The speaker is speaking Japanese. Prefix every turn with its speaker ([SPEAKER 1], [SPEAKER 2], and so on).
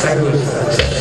[SPEAKER 1] Saludos.